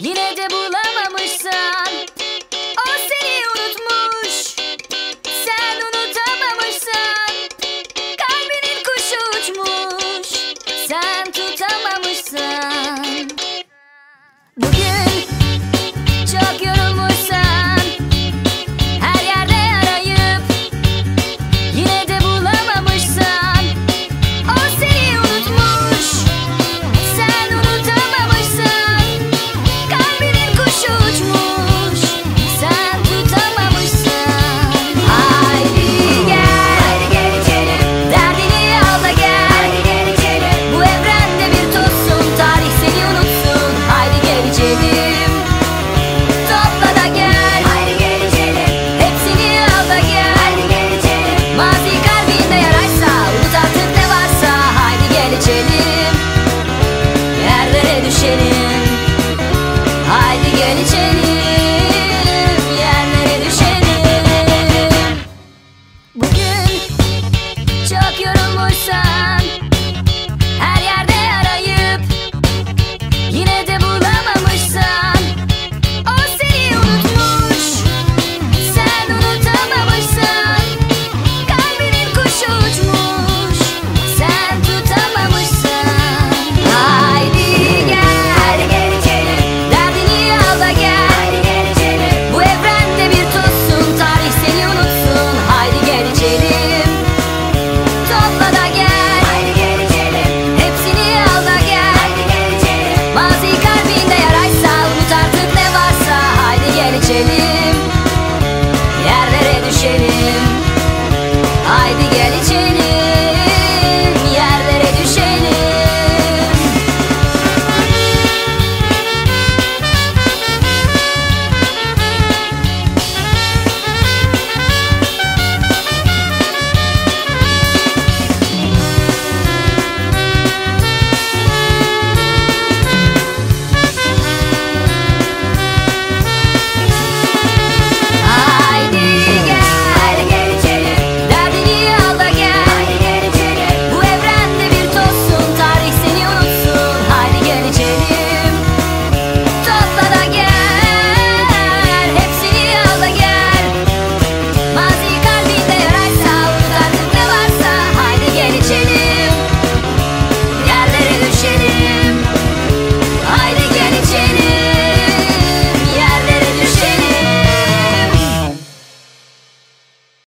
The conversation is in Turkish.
Yine de bulamamışsan O seni unutmuş. Sen unutamamışsan Kalbinin kuşu uçmuş. Sen tutamamışsan Any change